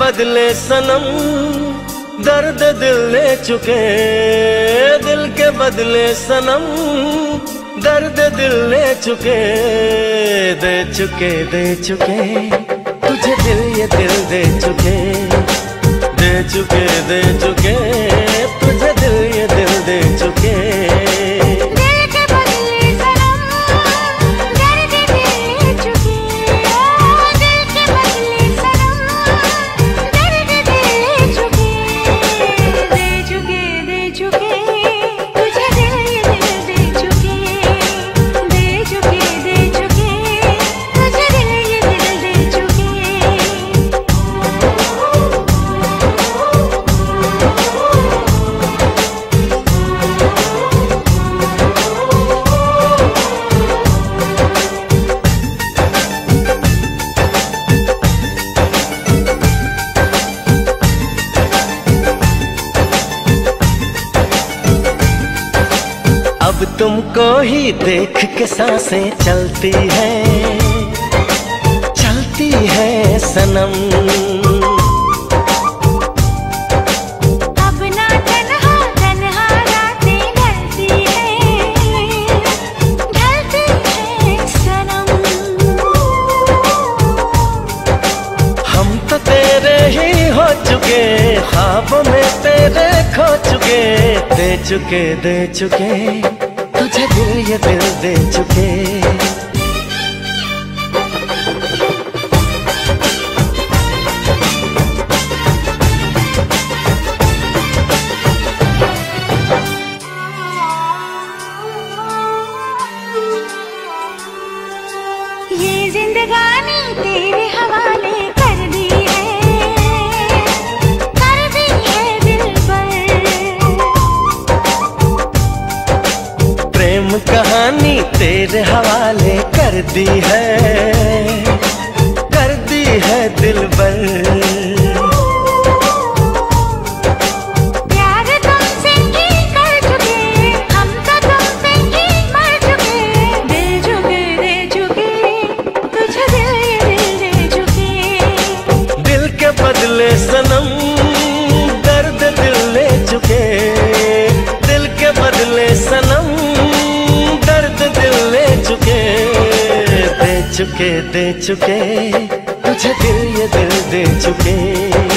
बदले सनम, दर्द दिल ले चुके। दिल के बदले सनम, दर्द दिल ले चुके। दे चुके दे चुके। तुझे दिल ये दिल दे चुके। दे चुके दे चुके। तुमको ही देख के साँसें चलती है। चलती है सनम। है। है तो तेरे ही हो चुके ख्वाबों में तेरे खो चुके दे चुके दे चुके। तुझे दिल ये दिल दे चुके। ये जिंदगानी तेरे प्रेम कहानी तेरे हवाले कर दी है कर दी है दिल पर चुके दे चुके तुझे दिल ये दिल दे चुके।